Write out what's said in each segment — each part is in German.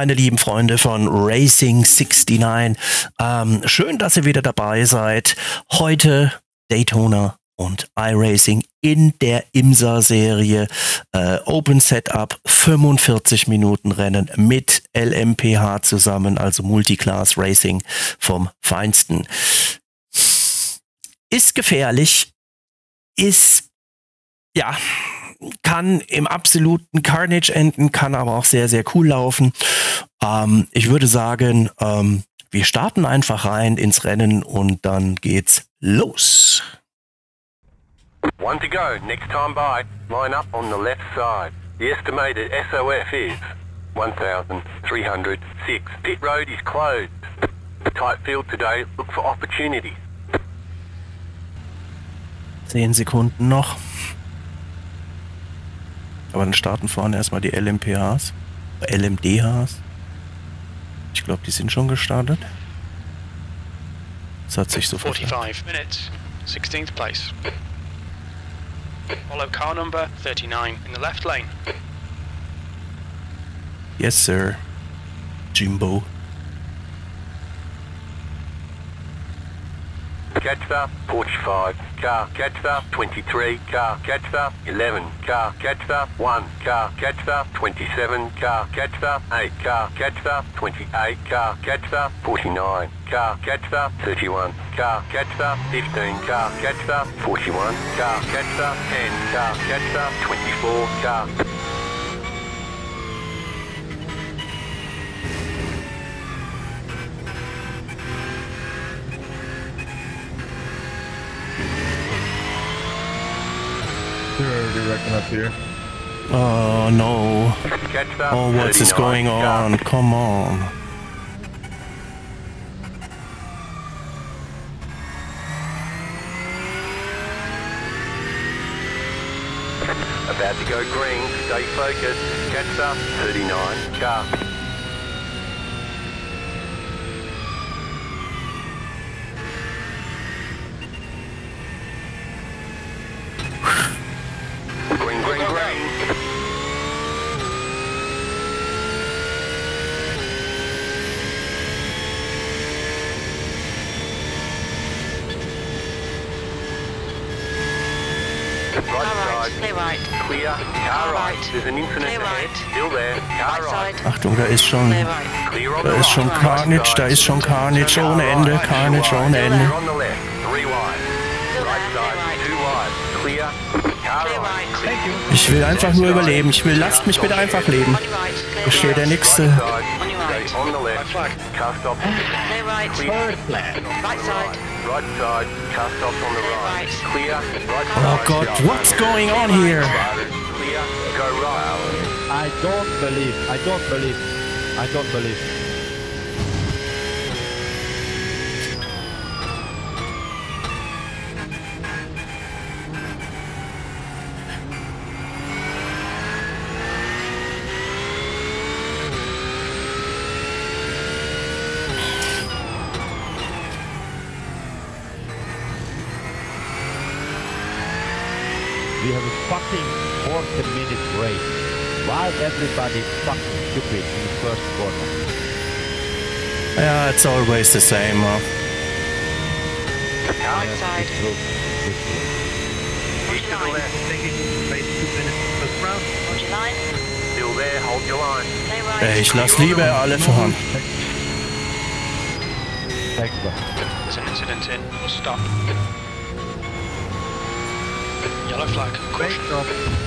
meine lieben Freunde von Racing 69. Ähm, schön, dass ihr wieder dabei seid. Heute Daytona und iRacing in der IMSA-Serie. Äh, Open Setup, 45 Minuten Rennen mit LMPH zusammen, also Multiclass Racing vom Feinsten. Ist gefährlich, ist ja kann im absoluten Carnage enden, kann aber auch sehr, sehr cool laufen. Ähm, ich würde sagen, ähm, wir starten einfach rein ins Rennen und dann geht's los. One to go, next time by, line up on the left side. The estimated SOF is 1,306. Pit road is closed. Tight field today, look for opportunities. Zehn Sekunden noch. Aber dann starten vorne erstmal die LMPHs. LMDHs. Ich glaube, die sind schon gestartet. Das hat sich so 45 minutes, 16th place. Follow car number 39 in the left lane. Yes, sir. Jimbo. Catch 45, car, catch 23, car, catch 11, car, catch 1, car, catch 27, car, catch 8, car, catch 28, car, catch 49, car, catch 31, car, catch 15, car, catch 41, car, catch 10, car, catch 24, car. They're already wrecking up here. Oh no. Oh, what's is 39, going car. on? Come on. About to go green, stay focused. Catch up, 39, car. Achtung, da ist schon, da ist schon. Carnage, da ist schon Carnage ohne Ende, Carnage ohne Ende. Ich will einfach nur überleben. Ich will, lasst mich bitte einfach leben. Da steht der nächste. Oh. Gott, what's going on here? I don't believe. I don't believe. I don't believe. Everybody fucking stupid in the first corner? Ja, it's always the same. Huh? Right side. It's true. It's true. Keep to the left. Hold your line. Still there. Hold your line. Right. Ey, ich lass lieber alle fahren. There's an incident in. Stop. Yellow flag. Caution.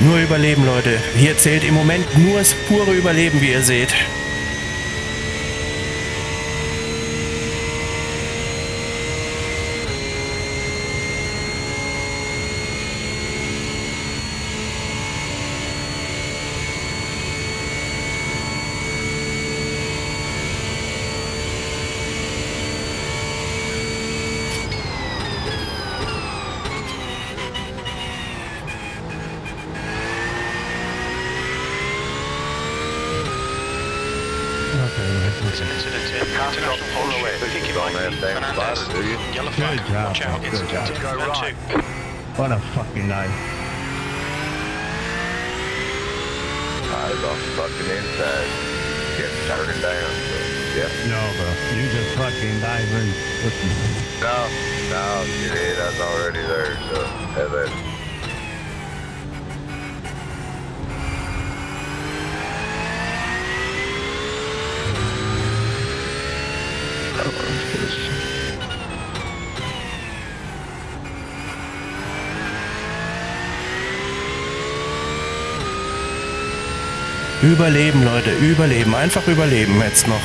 Nur Überleben, Leute. Hier zählt im Moment nur das pure Überleben, wie ihr seht. Yellow What a fucking night. Eyes off the fucking inside. Get turned down. yeah No, bro. You just fucking diving. No, no. Your head is already there, so have that. Überleben, Leute, überleben. Einfach überleben jetzt noch.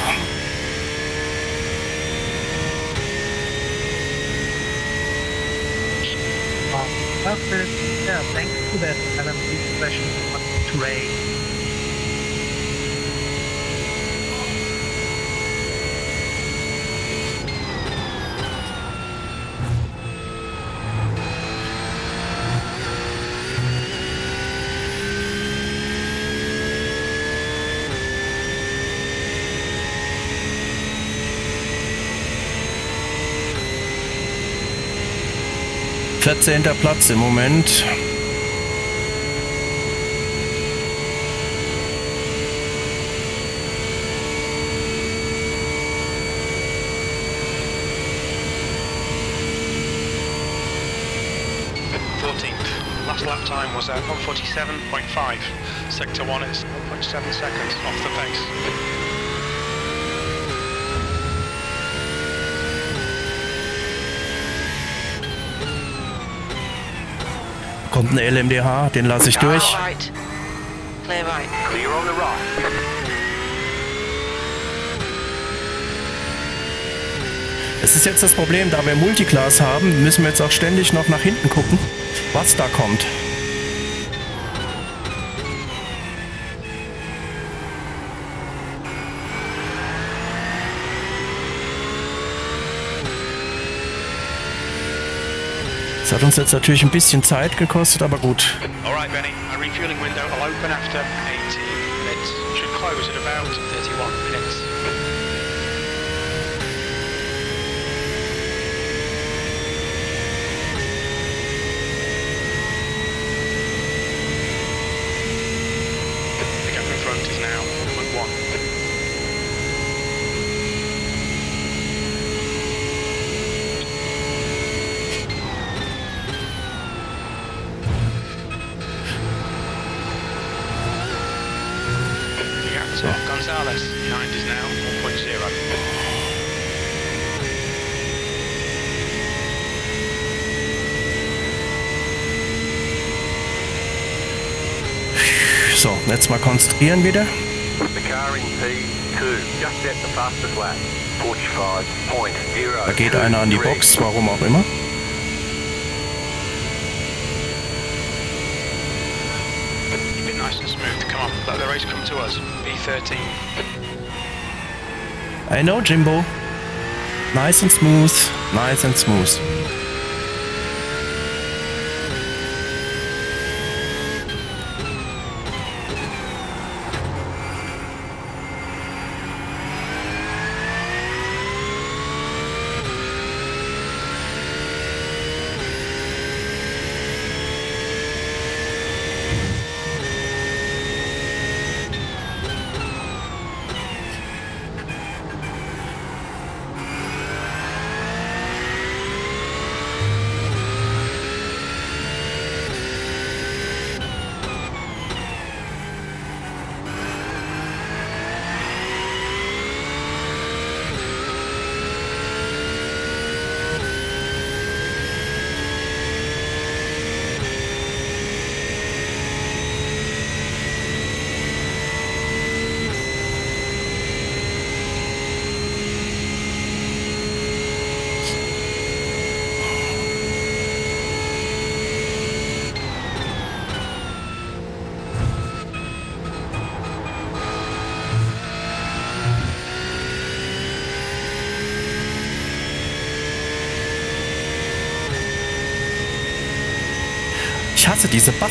14. Platz im Moment. lap time was at 147.5. Sector 1 is 0.7 seconds off the pace. Kommt ein LMDH, den lasse ich durch. Es ist jetzt das Problem, da wir Multiclass haben, müssen wir jetzt auch ständig noch nach hinten gucken, was da kommt. Das hat uns jetzt natürlich ein bisschen Zeit gekostet, aber gut. Alright, Benny. A refueling window will open after 18 minutes. Should close at about 31 minutes. The gap in front is now 1.1. The gap to Gonzalez behind is now 1.0. So, jetzt mal konzentrieren wieder. The car in P2, just set the fastest lap. 45.0. Da geht einer an die Box, warum auch immer. Keep it nice and smooth. Come on, let the race come to us. B13. I know, Jimbo. Nice and smooth. Nice and smooth.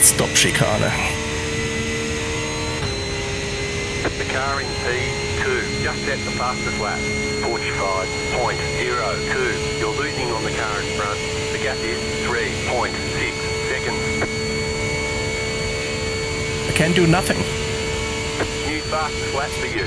Bus-Stop-Schikane. The car in P2, just set the fastest lap. 45.02. You're losing on the car in front. The gap is 3.6 seconds. I can do nothing. New fast flat for you.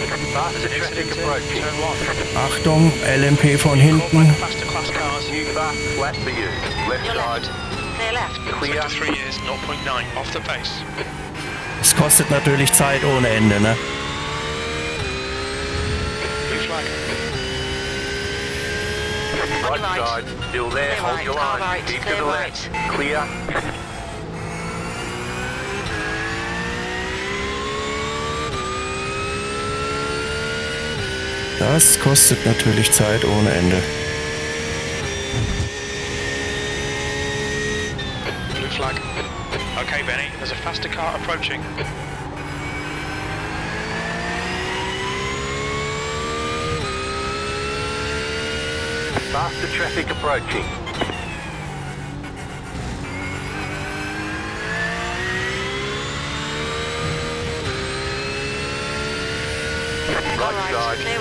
0.9 off the pace. Es kostet natürlich Zeit ohne Ende, ne? Right side. Still there. Hold your line. Keep to the left. Clear. Das kostet natürlich Zeit ohne Ende. Blue flag. Okay, Benny, there's a faster car approaching. Faster traffic approaching.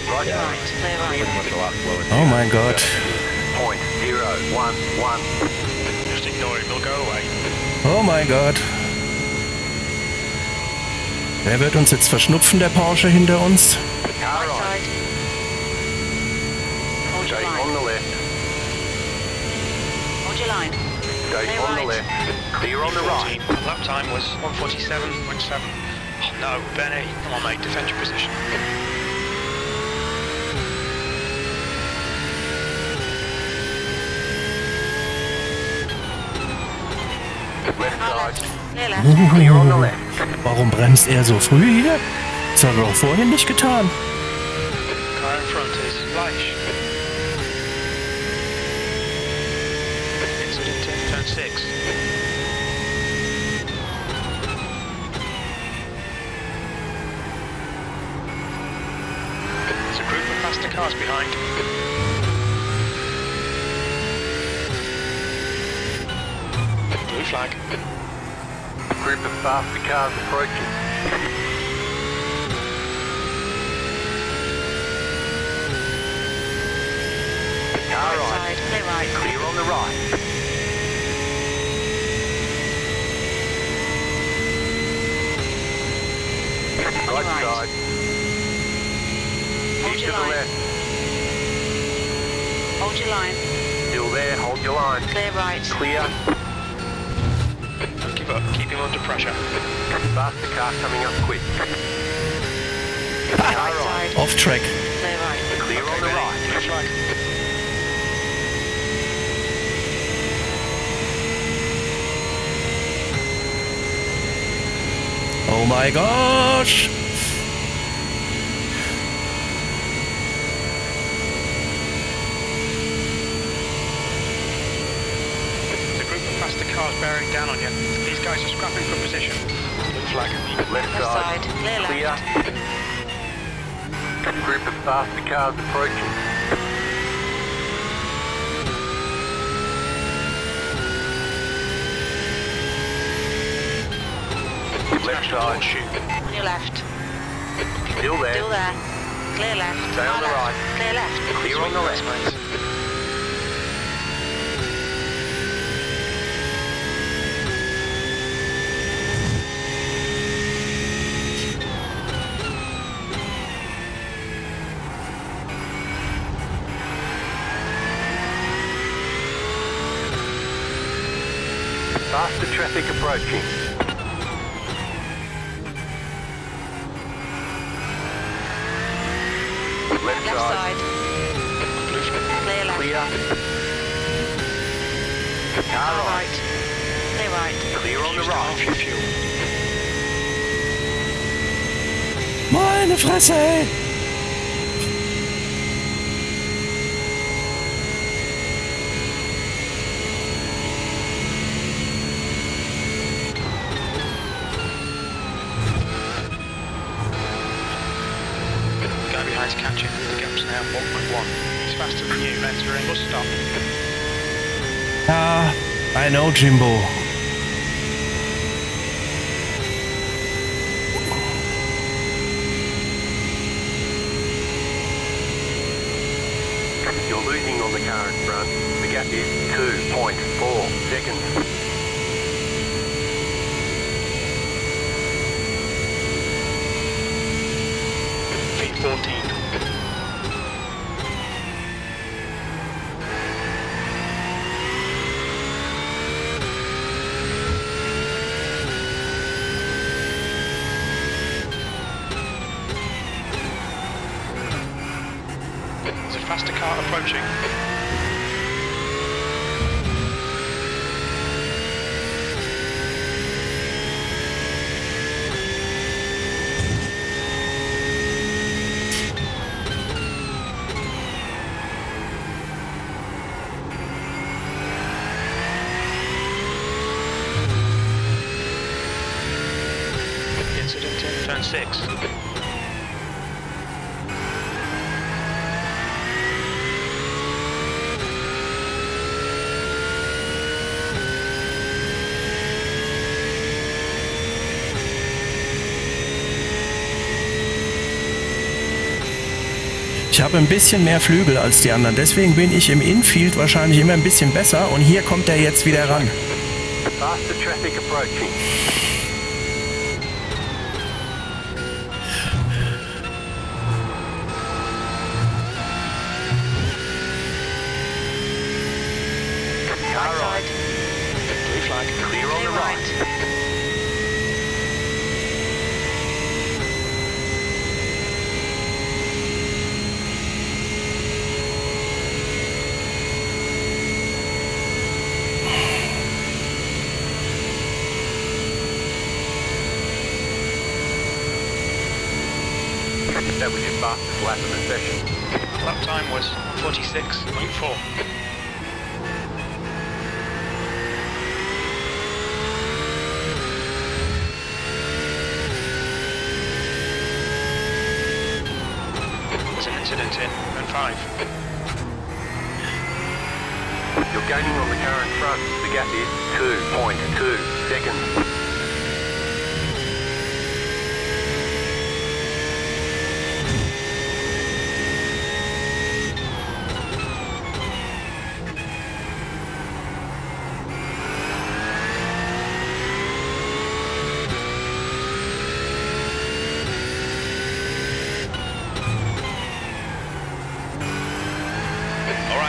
cars approaching. They're fighting for position. Blue flag. Right Right. Clear right. Pretty much a lot slower. Oh my god. Point zero one one. Just ignore him, he'll go away. Oh mein Gott. Wer wird uns jetzt verschnupfen, der Porsche hinter uns? Car Right right. side. Hold your Stay on the left. Hold your line. Clear on the left. Clear on the right. Lap time was 147.7. Oh no, Benny. Come on, mate, defend your position. Warum bremst er so früh hier? Das hat er doch vorhin nicht getan. Car in front is Fleisch. Incident in turn 6. There's a group of faster cars behind. Flag. Group of faster cars approaching. Car Right right. side. Clear right. Clear on the right. Right right. side. Hold your the line. left. Hold your line. Still there. Hold your line. Clear right. Clear. Don't give up. Keep him under pressure. Faster car coming up quick. Right side. Off track. Clear right. Clear on the right. Blue flag. Oh my gosh! There's a group of faster cars bearing down on you. These guys are scrapping for position. Blue flag. Left Left side. side. Clear Clear. left. Group of faster cars approaching. Left side. On your left. Still there. Still there. Clear left. Stay on the left. right. Clear left. Clear on the left. Faster traffic approaching. Left, Left side. side. Clear left. Clear. Car right. right. Clear right. Clear on the Use half your right. fuel. Meine Fresse, I know, Jimbo. Habe ein bisschen mehr Flügel als die anderen, deswegen bin ich im Infield wahrscheinlich immer ein bisschen besser und hier kommt er jetzt wieder ran. Faster traffic approaching.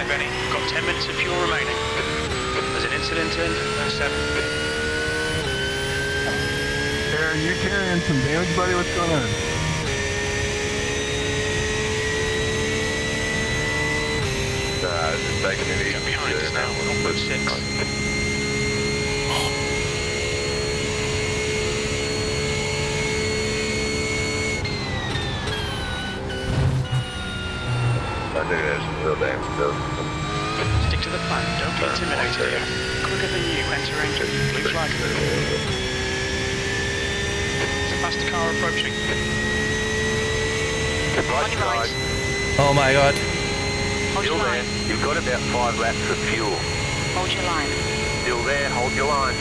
Get got 10 minutes of fuel remaining. There's an incident in zone 7. Aaron, you're carrying some damage, buddy. What's going on? Uh. Get behind us now. On route 6. I real damn. Stick to the plan. Don't be intimidated here. Quicker than you entering. Blue flag. It's a faster car approaching. Right On your right. side, Oh my god. Hold your still there. line. You've got about five laps of fuel. Hold your line. Still there, hold your line.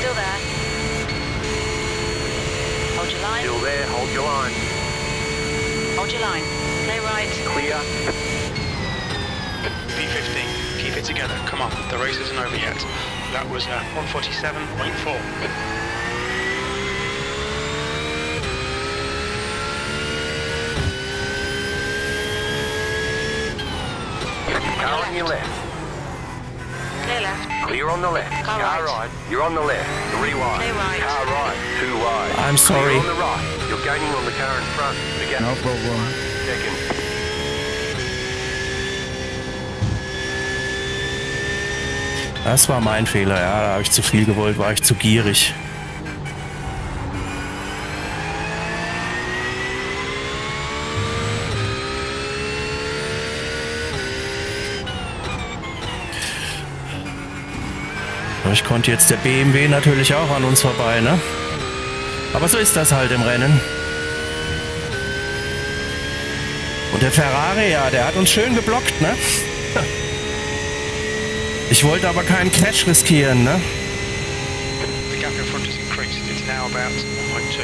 Still there. Hold your line. Still there, hold your line. Hold your line. Clear right. Clear. P15. Keep it together. Come on. The race isn't over yet. That was uh, 147.4. Car on your left. Clear left. Clear on the left. Car Car right. right. You're on the left. Three wide. Clear right. Car right. Two wide. I'm sorry. Clear on the right. You're gaining on the car in front. The gap No problem. second. Das war mein Fehler, ja. Da habe ich zu viel gewollt, war ich zu gierig. Ich konnte jetzt der BMW natürlich auch an uns vorbei, ne? Aber so ist das halt im Rennen. Und der Ferrari, ja, der hat uns schön geblockt, ne? Ich wollte aber keinen Crash riskieren, ne? The gap in front has increased. It's now about 1.2.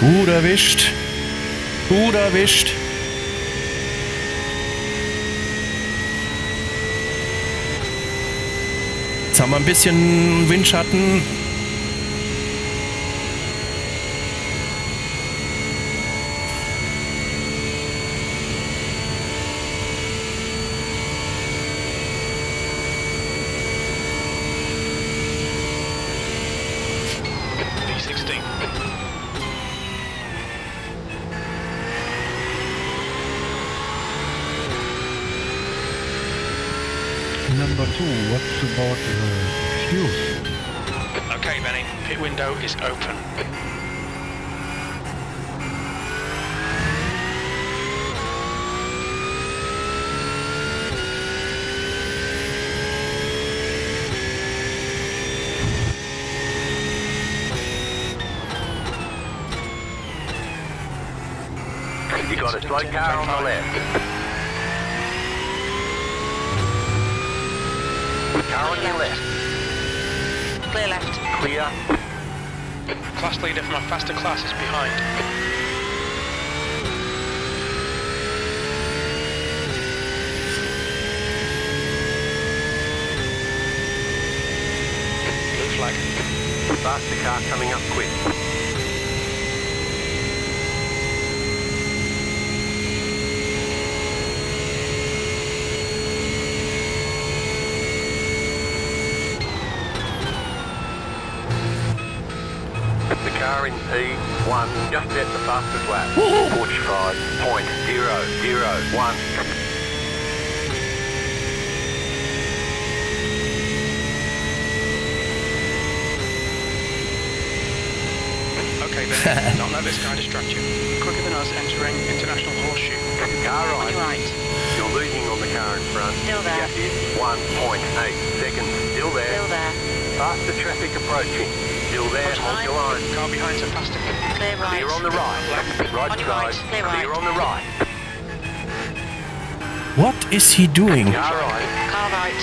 Gut erwischt. Gut erwischt. Wir ein bisschen Windschatten. Got a slow car on the left. Car on your left. Clear left. Clear. Class leader from a faster class is behind. Blue flag. Faster car coming up quick. P1 just at the fastest lap. 45.001. Okay, Benny. Don't let this guy distract you. Quicker than us entering International Horseshoe. Car On your right. right. You're losing on the car in front. Still there. Gap is 1.8 seconds. Still there. Still there. Faster traffic approaching. Still there. Hold Hold your line. Car behind's a faster. Clear right. Clear on the right. Right On your side. right. Clear right. on the right. What is he doing? Car right. Car right.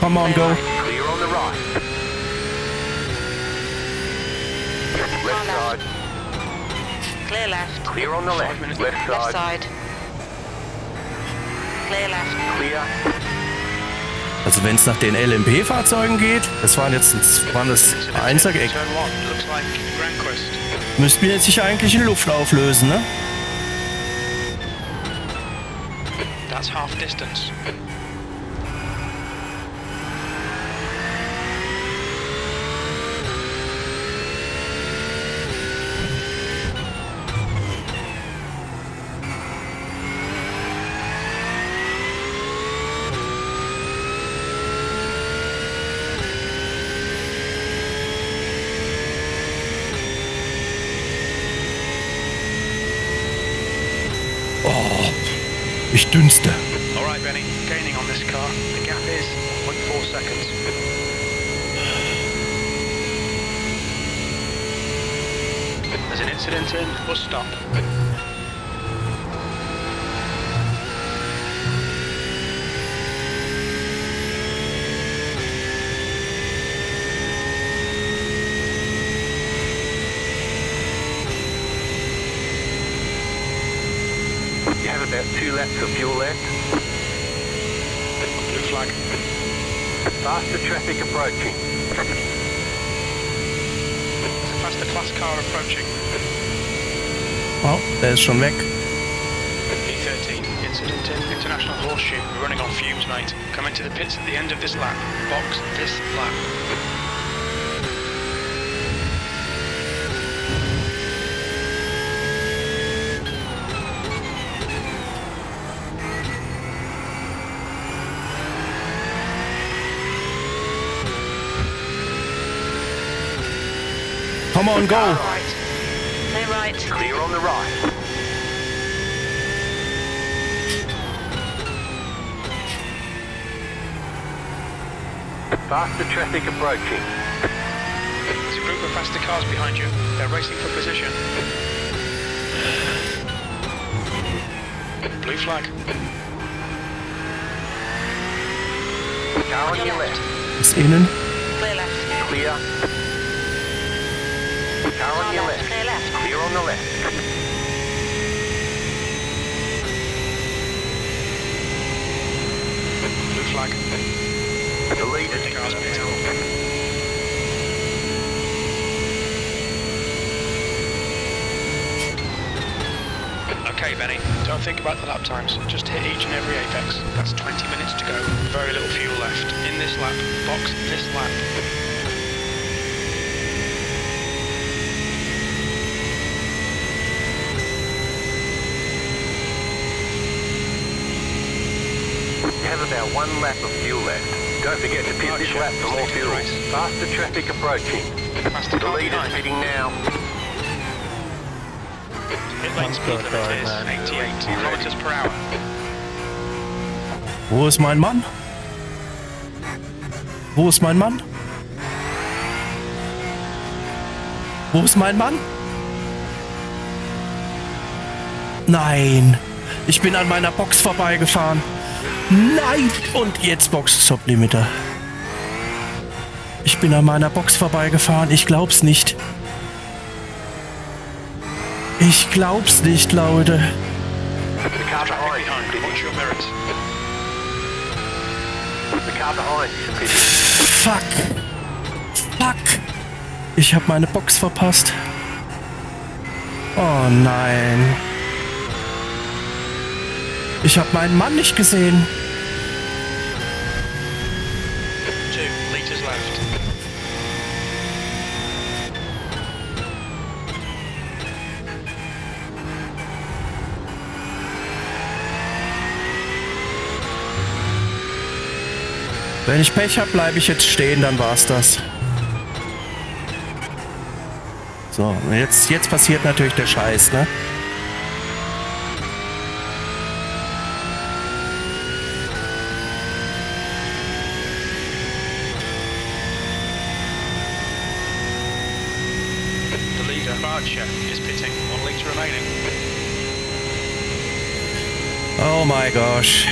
Come on, Clear go. right. Clear on the right. Left left. side. Clear left. Clear on the Five left. minutes. Left Left side. side. Clear left. Clear. Also wenn es nach den LMP-Fahrzeugen geht, das waren jetzt waren das Quest. müssten wir jetzt sich eigentlich in Luft auflösen, ne? That's half distance. Dünste. All right, Benny, gaining on this car. The gap is 0.4 seconds. There's an incident in, bus stop. You have about two laps of fuel left. Blue flag. Faster traffic approaching. There's a faster class car approaching. Oh, der ist schon weg. P13, incident in International Horseshoe. We're running on fumes, mate. Come into the pits at the end of this lap. Box this lap. Come on, go. Right. Clear right. Clear on the right. Faster traffic approaching. There's a group of faster cars behind you. They're racing for position. Blue flag. Car on your left. Ist innen. Clear left. Clear. Car on your left. Clear left. Clear on the left. Blue flag. The leader's The car's pitting. Okay, Benny, don't think about the lap times. Just hit each and every apex. That's 20 minutes to go. Very little fuel left. In this lap, box this lap. One lap of fuel left. Don't forget to pit this lap for more fuel. race. Faster traffic approaching. The leader's behind. pitting now. Pit lane speed limit is 88 kilometers per hour. Wo ist mein Mann? Wo ist mein Mann? Wo ist mein Mann? Nein. Ich bin an meiner Box vorbeigefahren. Nein. Und jetzt Box Stop Limiter. Ich bin an meiner Box vorbeigefahren. Ich glaub's nicht. Ich glaub's nicht, Leute. Fuck. Fuck. Ich habe meine Box verpasst. Oh nein. Ich habe meinen Mann nicht gesehen. Wenn ich Pech habe, bleibe ich jetzt stehen, dann war's das. So, jetzt, jetzt passiert natürlich der Scheiß, ne? Oh my gosh.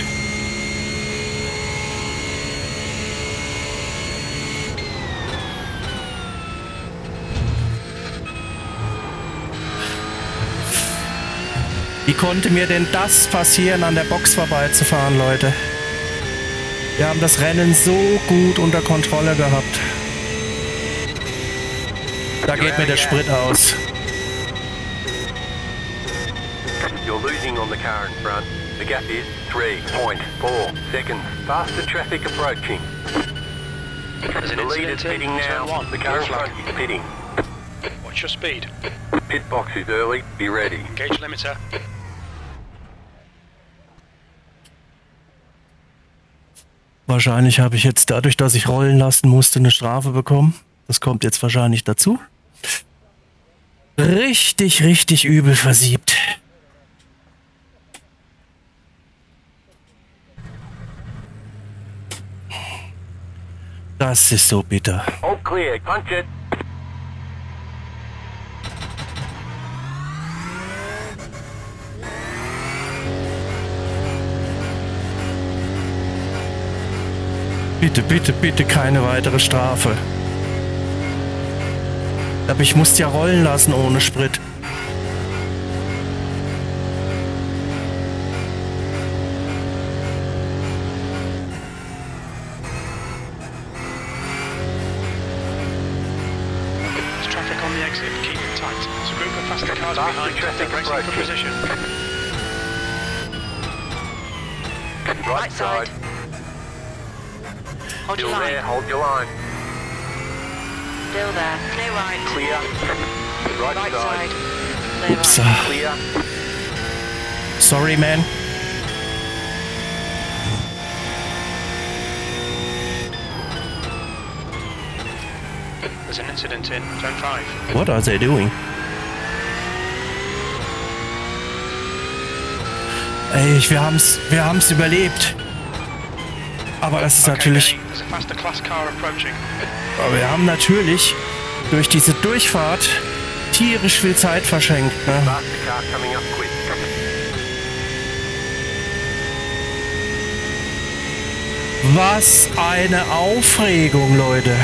Wie konnte mir denn das passieren, an der Box vorbeizufahren, Leute? Wir haben das Rennen so gut unter Kontrolle gehabt. Da geht mir der Sprit aus. You're losing on the car in front. The gap is 3.4 seconds. Faster traffic approaching. The incident in pitting now. The car in front is pitting. Watch your speed. Pit box is early. Be ready. Gauge limiter. Wahrscheinlich habe ich jetzt dadurch, dass ich rollen lassen musste, eine Strafe bekommen. Das kommt jetzt wahrscheinlich dazu. Richtig, richtig übel versiebt. Das ist so bitter. All clear. Punch it. Bitte, bitte, bitte keine weitere Strafe. Aber ich musste ja rollen lassen ohne Sprit. Right, side. Hold your Still there. line. Hold your line. Still there. Clear right. Clear. Right, Right side. side. Clear Ups, right. ah, Clear. sorry, man. There's an incident in Zone 5. What are they doing? Ey, wir haben's, wir haben's überlebt. Aber das ist natürlich, aber wir haben natürlich durch diese Durchfahrt tierisch viel Zeit verschenkt. Ne? Was eine Aufregung, Leute.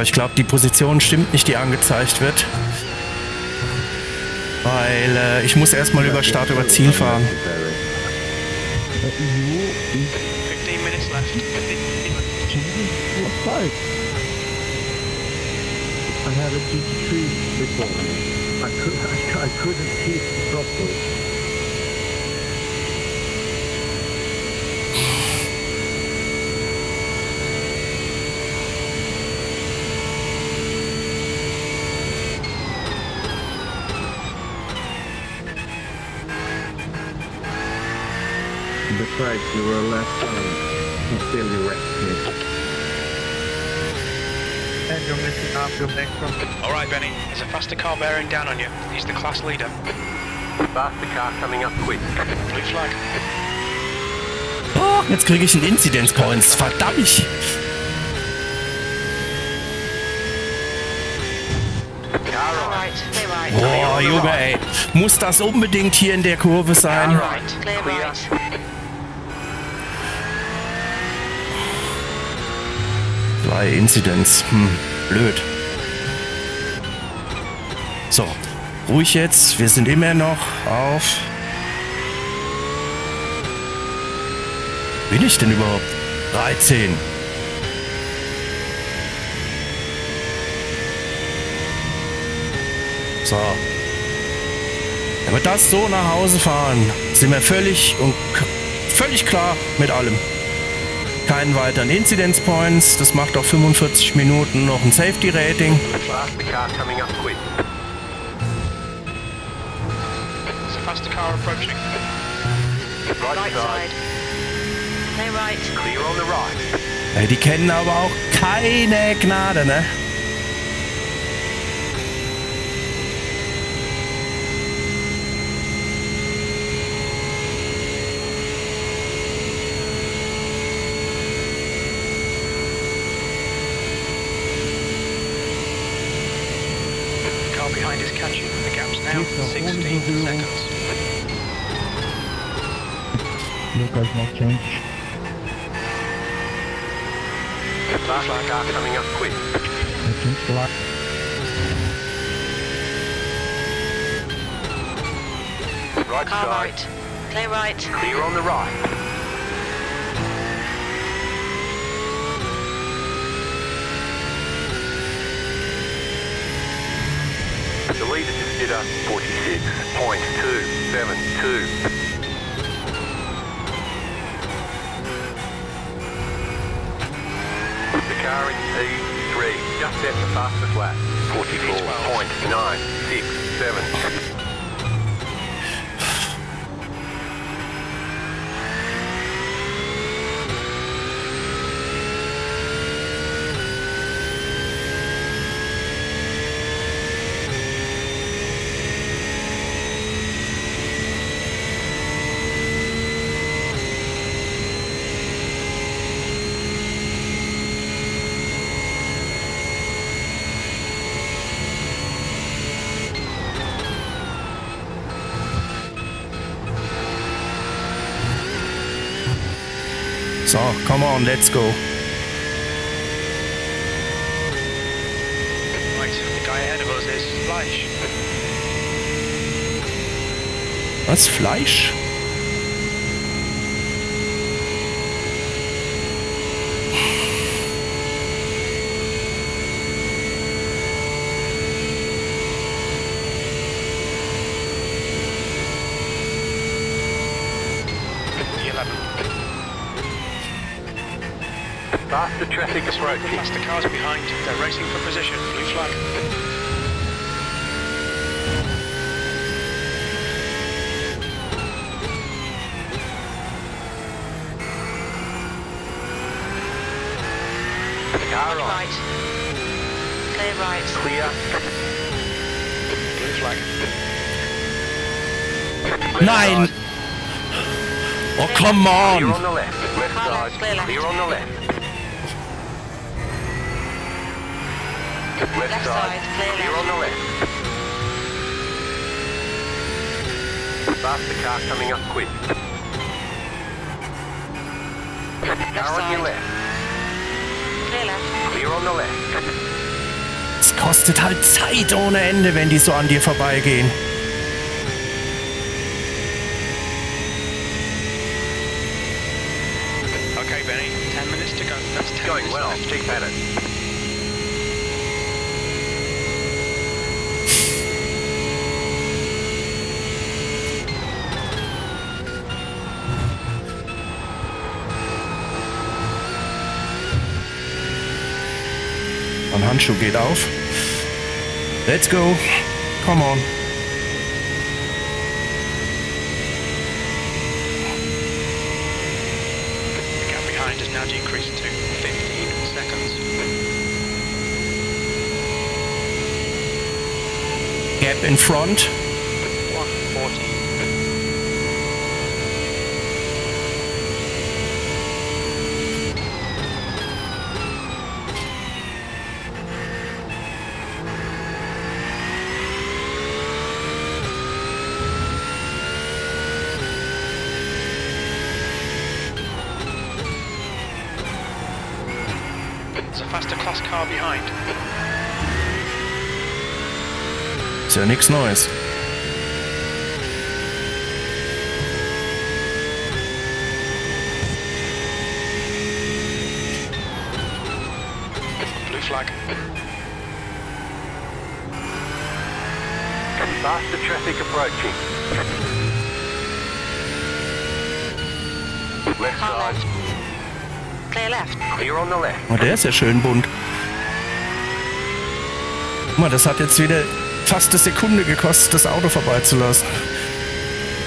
Aber ich glaube, die Position stimmt nicht, die angezeigt wird. Weil äh, ich muss erstmal über Start über Ziel fahren. 15 minutes left. I had a GT3 before. I, could, I, I couldn't keep properly. Besides, you were left on and still you wrecked me. And you're missing half your back from All right, Benny. There's a faster car bearing down on you. He's the class leader. Faster car coming up quick. Blue flag. Oh, jetzt kriege ich einen Incidence Points. Verdammt! Boah, Junge, ey. Muss das unbedingt hier in der Kurve sein? All right. Clear Clear. right. Zwei Incidents. Hm, blöd. So, ruhig jetzt. Wir sind immer noch auf. Bin ich denn überhaupt? 13. So. Wenn wir das so nach Hause fahren, sind wir völlig und völlig klar mit allem keinen weiteren Incidence Points. Das macht auf 45 Minuten noch ein Safety Rating. Faster car coming up quick. There's a faster car approaching. Right, Right side. side. Clear right. Clear on the right. Ey, die kennen aber auch keine Gnade, ne? Behind is catching. The gap's now 16 seconds. Lucas, no change. Faster car coming up quick. No change flag. Right Car side. right. Clear right. Clear on the right. The just 46.272. The car in P3 just set the fastest lap. 44.967. come on, let's go. Right, guy ahead of us is Fleisch. Was? Fleisch? Faster traffic The approaching. the cars behind. They're racing for position. Blue flag. Car on. Right. Clear right. Clear. Blue flag. Nein! Oh, come Clear on! on the left. Left side. left, clear left. Clear on the left. Left, Left side. side, clear Clear left. on the left. Faster car coming up quick. Left car on your side. left. Clear left. Clear on the left. Es kostet halt Zeit ohne Ende, wenn die so an dir vorbeigehen. Handschuh geht auf. Let's go. Come on. The gap behind has nichts Neues. Blue flag. Faster traffic approaching. Left Car side. left. Clear left. Clear on the left. Oh, der ist ja schön bunt. Guck mal, das hat jetzt wieder fast eine Sekunde gekostet, das Auto vorbeizulassen.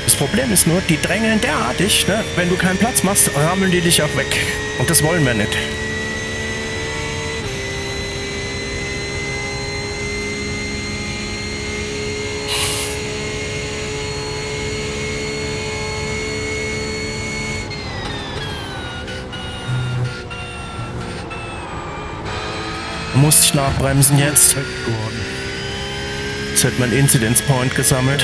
Das Problem ist nur, die drängeln derartig, ne? wenn du keinen Platz machst, rammeln die dich auch weg. Und das wollen wir nicht. Muss ich nachbremsen jetzt? Jetzt hat man Incidence Point gesammelt.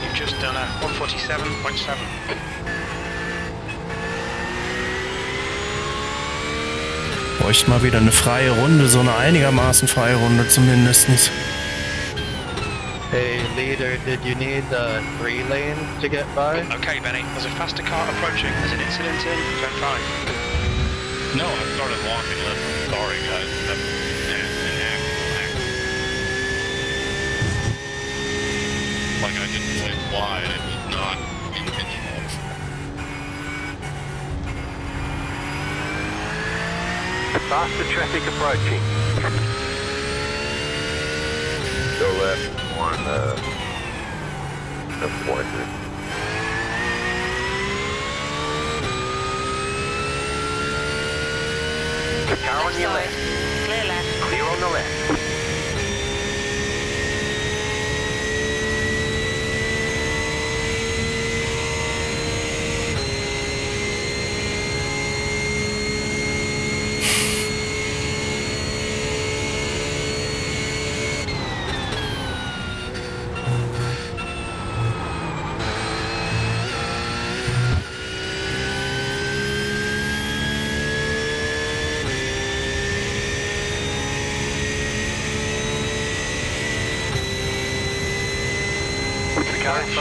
You've just done a 147.7. Bräuchte mal wieder eine freie Runde, so eine einigermaßen freie Runde zumindestens. Hey, leader, did you need uh, three lanes to get by? Okay, Benny, there's a faster car approaching. There's an incident in Zone 5. No, I started walking left. Sorry, guys. Like, I just went wide. It was not Faster traffic approaching. Go left on uh, the pointer. Car on Left your left. Clear left. Clear on the left.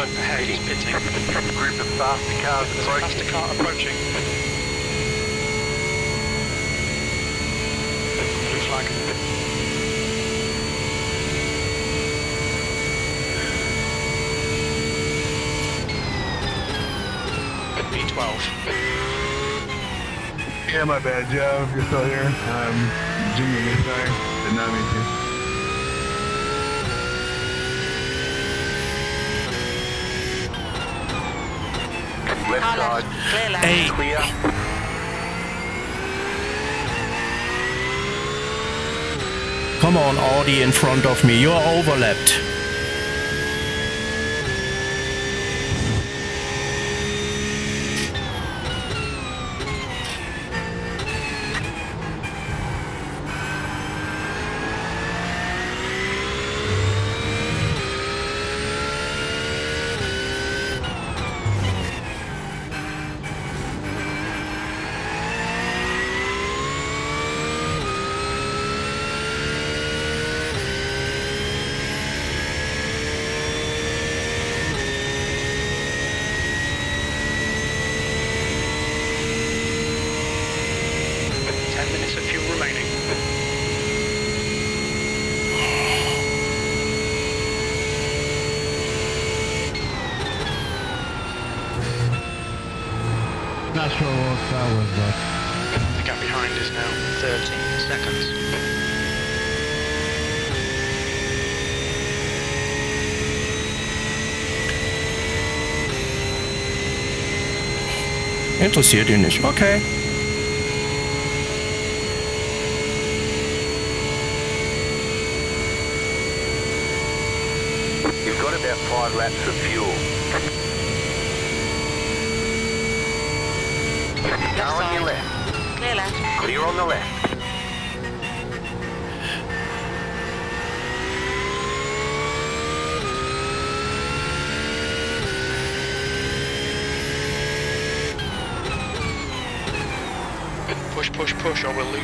Car in front is pitting. pitting. Group of faster cars There's a approaching. faster car approaching. Blue flag. B12. Yeah, my bad, Joe. If you're still here, um, I'm genuinely sorry. Did not mean to. a Come on, Audi in front of me. You're overlapped. What that was, The gap behind is now 13 seconds. Interessiert ihn nicht. Okay. You've got about five laps of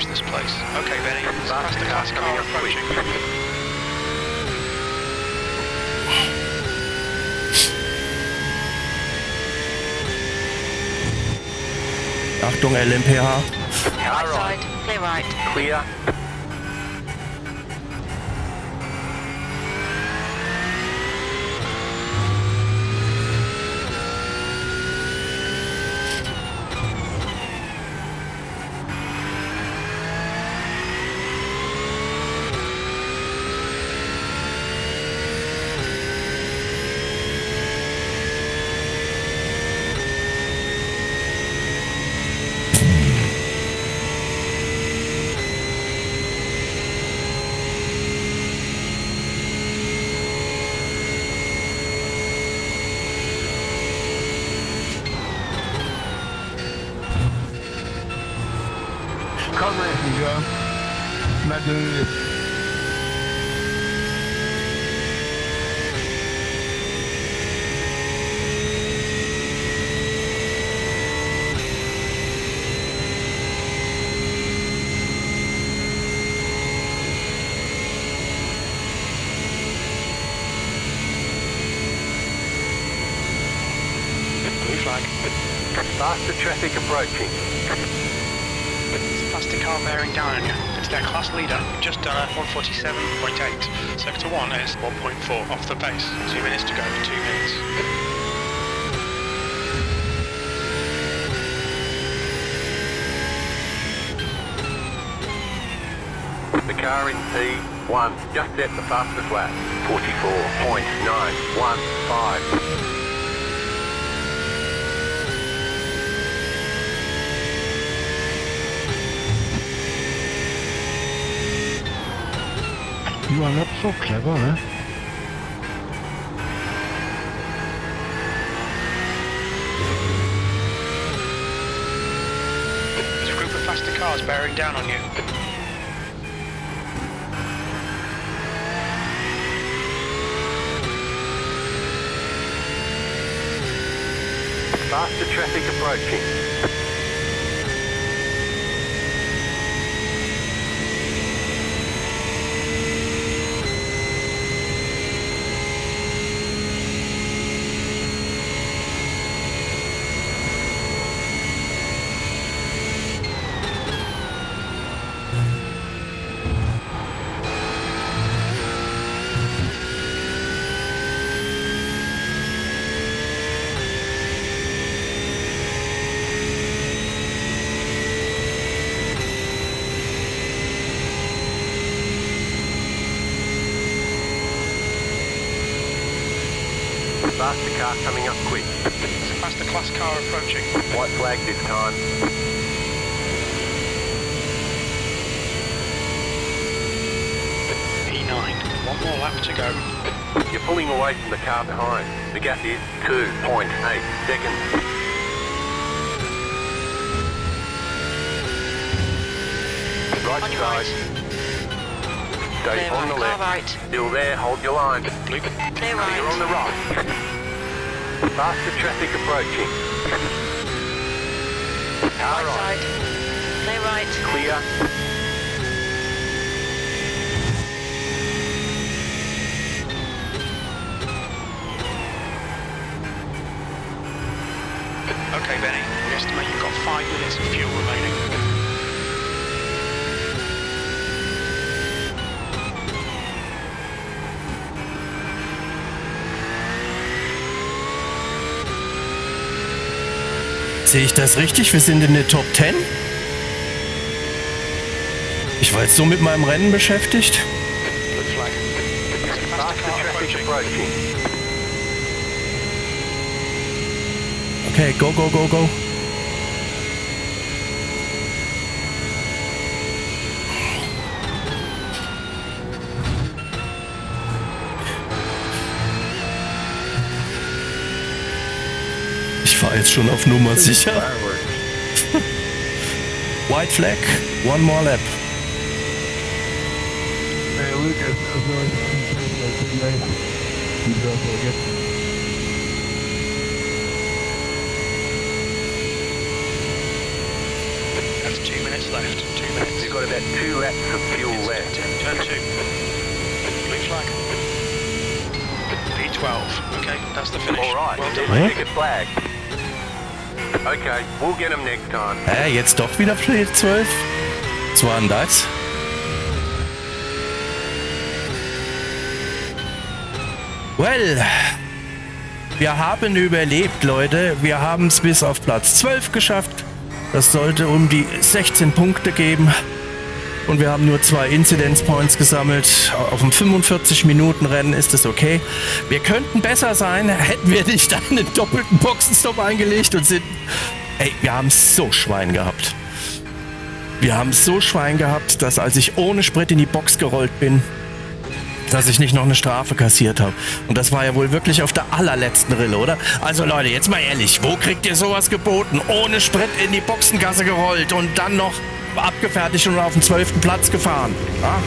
this place. Okay, Benny. There's cars coming approaching. Achtung, LMPH. Right side, clear right. Clear. day. Just done a 147.8. Sector 1 is 1.4 off the pace. Two minutes to go. Two minutes. The car in P1 just set the fastest lap. 44.915. you are not so clever, eh? There's a group of faster cars bearing down on you. Faster traffic approaching. Faster car coming up quick. It's a faster class car approaching. This time. E9. One more lap to go. You're pulling away from the car behind. The gap is 2.8 seconds. Right On your side. right. Stay Clear on right. the left. right. Still there, hold your line. Clear You're on the right. Faster traffic approaching. Right. side. Clear right. Clear. Okay, Benny. We estimate you've got five minutes of fuel remaining. Sehe ich das richtig? Wir sind in der Top 10? Ich war jetzt so mit meinem Rennen beschäftigt. Okay, go, go, go, go. Jetzt schon auf Nummer sicher. White Flag, one more lap. That's two minutes left. Two minutes. You've got about two laps of fuel left. Turn two. Blue flag. P12. Okay, that's the finish. All right. Well done. ticket flag. Okay, we'll get them next time. Hä, jetzt doch wieder Play 12? Was war denn das? Well, wir haben überlebt, Leute. Wir haben es bis auf Platz 12 geschafft. Das sollte um die 16 Punkte geben. Und wir haben nur zwei Incidence Points gesammelt. Auf einem 45-Minuten-Rennen ist es okay. Wir könnten besser sein, hätten wir nicht einen doppelten Boxenstopp eingelegt und sind. Ey, wir haben so Schwein gehabt. Wir haben so Schwein gehabt, dass als ich ohne Sprit in die Box gerollt bin, dass ich nicht noch eine Strafe kassiert habe. Und das war ja wohl wirklich auf der allerletzten Rille, oder? Also Leute, jetzt mal ehrlich, wo kriegt ihr sowas geboten? Ohne Sprit in die Boxengasse gerollt und dann noch abgefertigt und auf den zwölften Platz gefahren. Ja?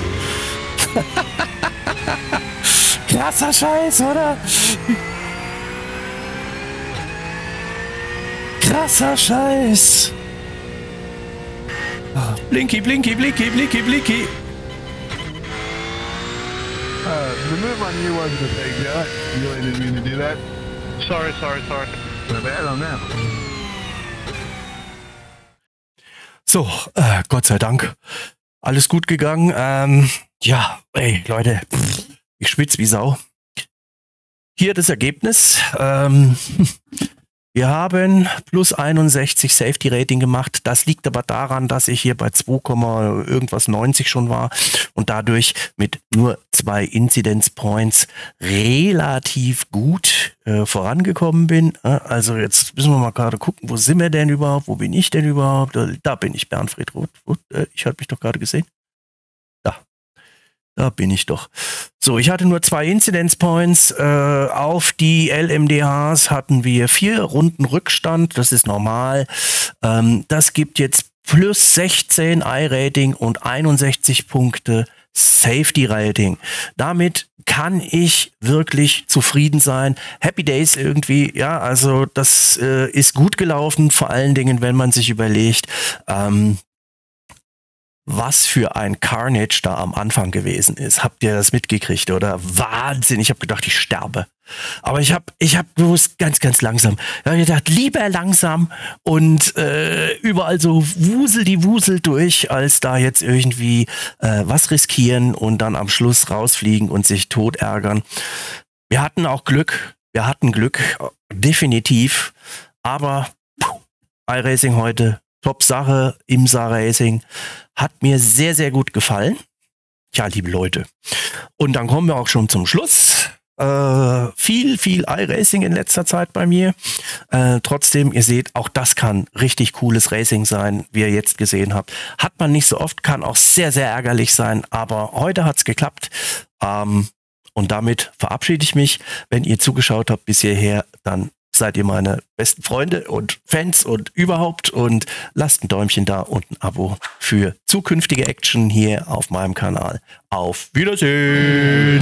Krasser Scheiß, oder? Krasser Scheiß. Ah, Blinky, blinky, blinky, blinky, blinky. Uh, the move on you wasn't a big gut. You really didn't mean to do that. Sorry, sorry, sorry. My bad on that. So, äh, Gott sei Dank. Alles gut gegangen. Ähm, ja, ey, Leute, ich schwitze wie Sau. Hier das Ergebnis. Ähm, wir haben plus 61 Safety Rating gemacht. Das liegt aber daran, dass ich hier bei 2, irgendwas 90 schon war und dadurch mit nur zwei Incidence Points relativ gut äh, vorangekommen bin. Also jetzt müssen wir mal gerade gucken, wo sind wir denn überhaupt? Wo bin ich denn überhaupt? Da, bin ich, Bernfried Roth. Roth äh, ich habe mich doch gerade gesehen. Da. Bin ich doch. So, ich hatte nur zwei Incidence Points. Äh, auf die LMDHs hatten wir vier Runden Rückstand. Das ist normal. Ähm, das gibt jetzt plus 16 I-Rating und 61 Punkte Safety Rating. Damit kann ich wirklich zufrieden sein. Happy Days irgendwie, ja, also das äh, ist gut gelaufen, vor allen Dingen, wenn man sich überlegt, ähm, was für ein Carnage da am Anfang gewesen ist. Habt ihr das mitgekriegt, oder? Wahnsinn, ich habe gedacht, ich sterbe. Aber ich habe ich hab bewusst ganz, ganz langsam. Ich habe gedacht, lieber langsam und äh, überall so wusel die Wusel durch, als da jetzt irgendwie äh, was riskieren und dann am Schluss rausfliegen und sich tot ärgern. Wir hatten auch Glück. Wir hatten Glück, definitiv. Aber iRacing heute, top Sache, Imsa Racing. Hat mir sehr, sehr gut gefallen. Ja, liebe Leute. Und dann kommen wir auch schon zum Schluss. äh, viel, viel iRacing in letzter Zeit bei mir. Äh, trotzdem, ihr seht, auch das kann richtig cooles Racing sein, wie ihr jetzt gesehen habt. Hat man nicht so oft, kann auch sehr, sehr ärgerlich sein, aber heute hat's geklappt. Ähm, und damit verabschiede ich mich. Wenn ihr zugeschaut habt bis hierher, dann seid ihr meine besten Freunde und Fans und überhaupt und lasst ein Däumchen da und ein Abo für zukünftige Action hier auf meinem Kanal. Auf Wiedersehen!